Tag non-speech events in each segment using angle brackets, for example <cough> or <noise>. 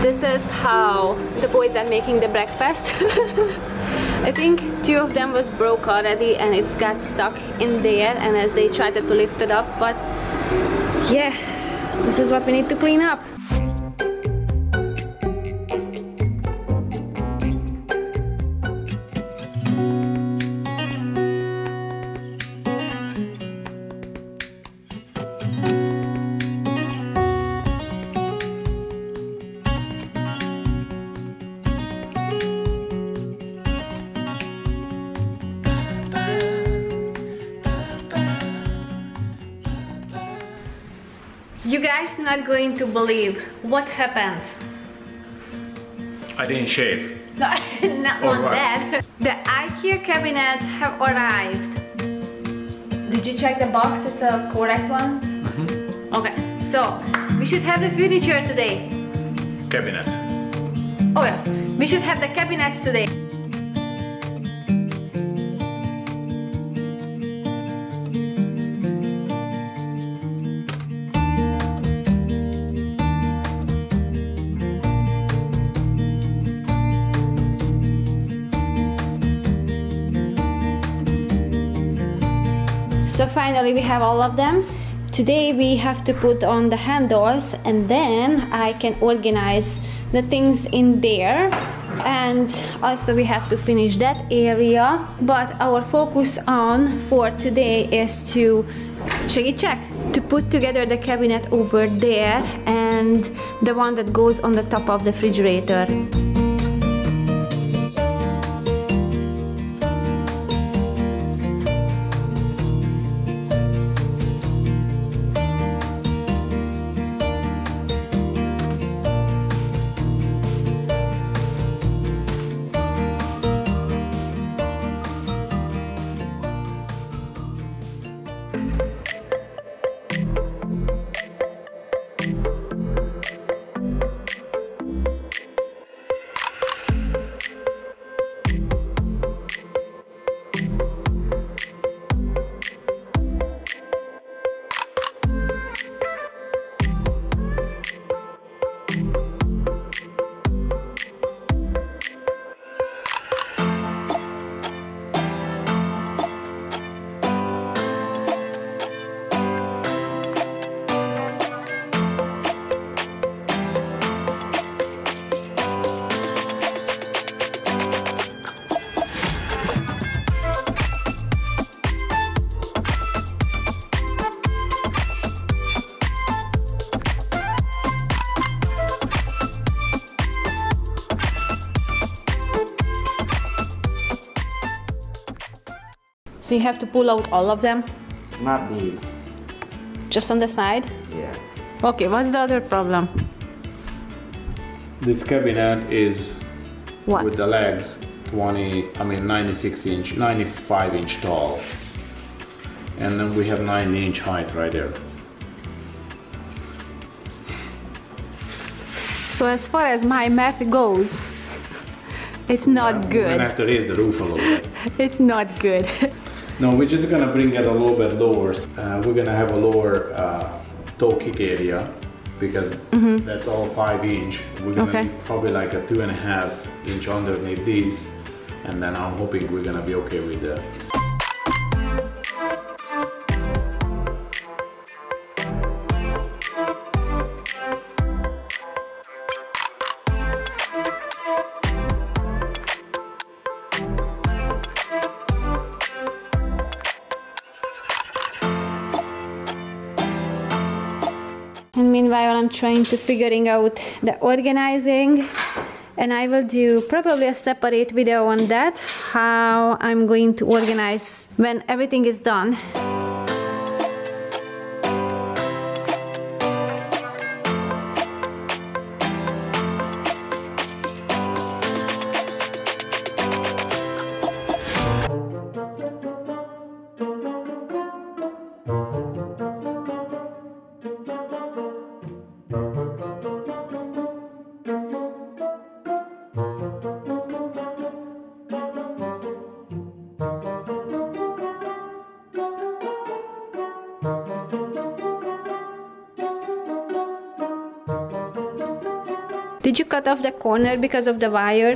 This is how the boys are making the breakfast. <laughs> I think two of them was broke already and it's got stuck in there and as they tried to lift it up but yeah this is what we need to clean up guys not going to believe what happened. I didn't shave. No, <laughs> not on Alright. that. The IKEA cabinets have arrived. Did you check the box? It's a correct one? Mm-hmm. Okay, so we should have the furniture today. Cabinet. Oh yeah, we should have the cabinets today. So finally we have all of them. Today we have to put on the handles and then I can organize the things in there and also we have to finish that area but our focus on for today is to check to put together the cabinet over there and the one that goes on the top of the refrigerator. So you have to pull out all of them Not these. just on the side. Yeah. Okay, what's the other problem? This cabinet is What? with the legs 20, I mean 96 inch, 95 inch tall. And then we have 9 inch height right there. So as far as my math goes, it's not We're gonna good. have to raise the roof a little bit. <laughs> It's not good. No, we're just gonna bring it a little bit lower. Uh, we're gonna have a lower uh, toe kick area because that's all five inch. We're gonna Okay. be probably like a two and a half inch underneath these, and then I'm hoping we're gonna be okay with that. Meanwhile, I'm trying to figuring out the organizing and I will do probably a separate video on that, how I'm going to organize when everything is done. Did you cut off the corner because of the wire?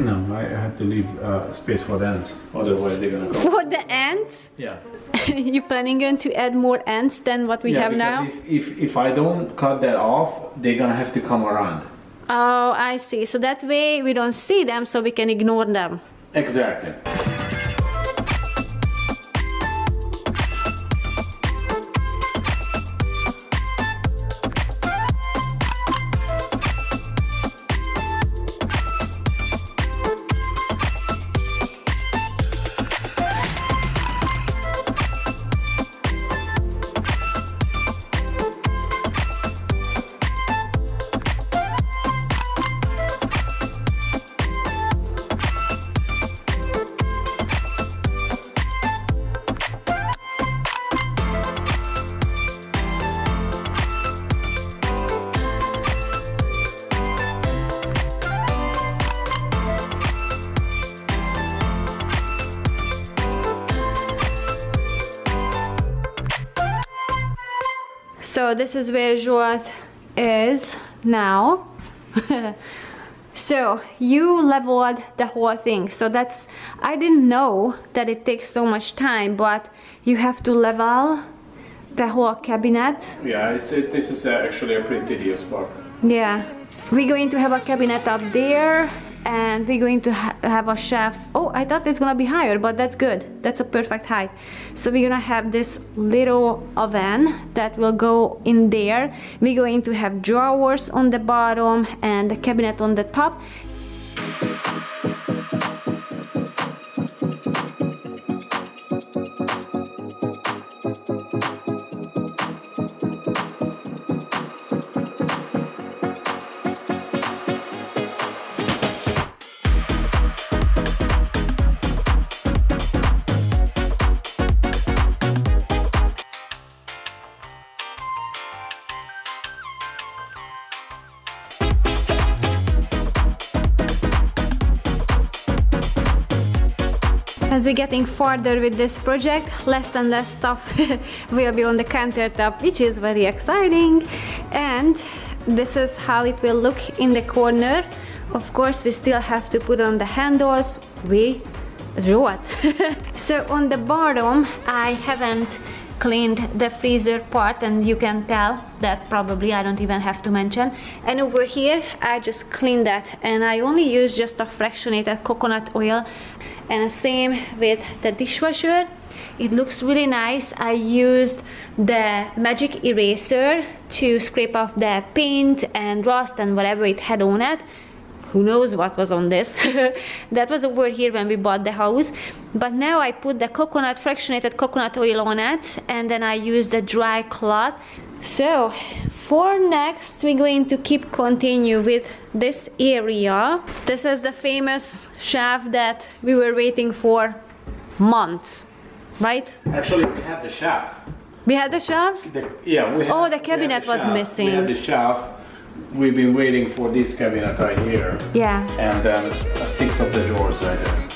No, I had to leave uh, space for the ants. Otherwise, they're gonna go. For the ants? Yeah. <laughs> you planning on to add more ants than what we yeah, have because now? If, if if I don't cut that off, they're gonna have to come around. Oh, I see. So that way we don't see them, so we can ignore them. Exactly. So this is where Joat is now. <laughs> so you leveled the whole thing. So that's I didn't know that it takes so much time, but you have to level the whole cabinet. Yeah, it's it, this is uh, actually a pretty tedious part. Yeah. We're going to have a cabinet up there and we're going to have a shelf. Oh, I thought it's gonna be higher, but that's good. That's a perfect height. So we're gonna have this little oven that will go in there. We're going to have drawers on the bottom and the cabinet on the top. As we're getting farther with this project, less and less stuff <laughs> will be on the countertop, which is very exciting. And this is how it will look in the corner. Of course, we still have to put on the handles. We draw it. <laughs> so on the bottom, I haven't cleaned the freezer part and you can tell that probably I don't even have to mention. And over here I just cleaned that and I only use just a fractionated coconut oil and same with the dishwasher. It looks really nice. I used the magic eraser to scrape off the paint and rust and whatever it had on it who knows what was on this <laughs> that was over here when we bought the house but now i put the coconut fractionated coconut oil on it and then i use the dry cloth so for next we're going to keep continue with this area this is the famous shaft that we were waiting for months right Actually, we have the shaft. we had the shafts The, yeah, we oh, had, Oh, the cabinet was shaft. missing. We had the shaft. We've been waiting for this cabinet right here. yeah And then six of the drawers right there.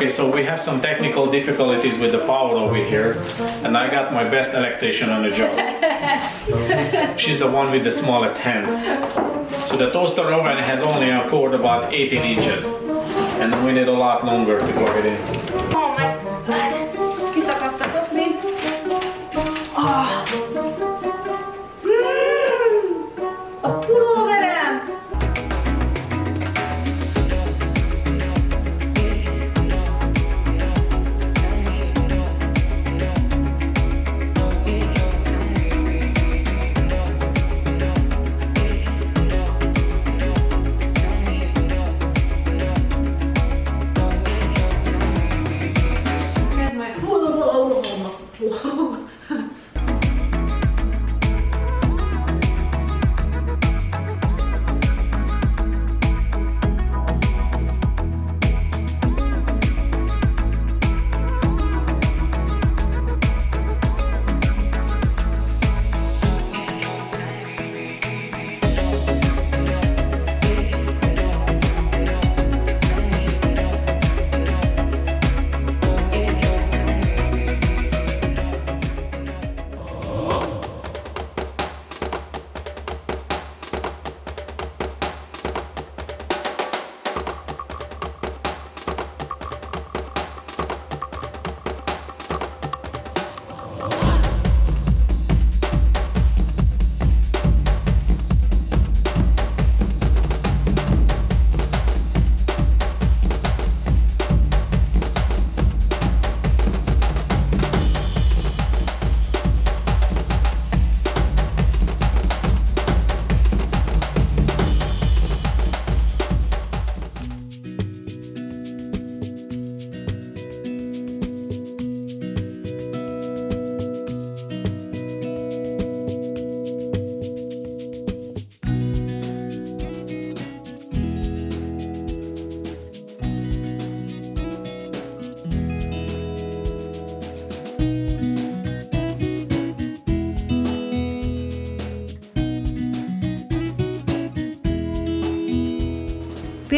Okay, so we have some technical difficulties with the power over here, and I got my best electrician on the job. <laughs> She's the one with the smallest hands. So the toaster oven has only a cord about 18 inches, and we need a lot longer to plug it in. Oh my god. Kiszakadtatok mi? Oh. Mm.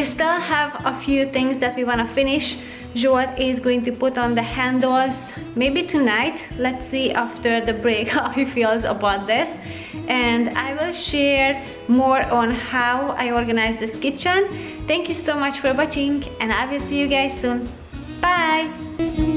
We still have a few things that we want to finish. Joel is going to put on the handles maybe tonight. Let's see after the break <laughs> how he feels about this. And I will share more on how I organize this kitchen. Thank you so much for watching and I will see you guys soon. Bye!